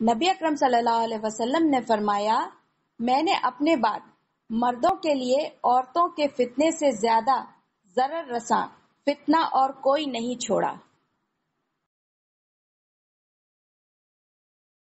नबी अकरम सल्लल्लाहु अलैहि वसल्लम ने फरमाया, मैंने अपने बाद मर्दों के लिए औरतों के फितने से ज़्यादा जरर रसा, फितना और कोई नहीं छोड़ा।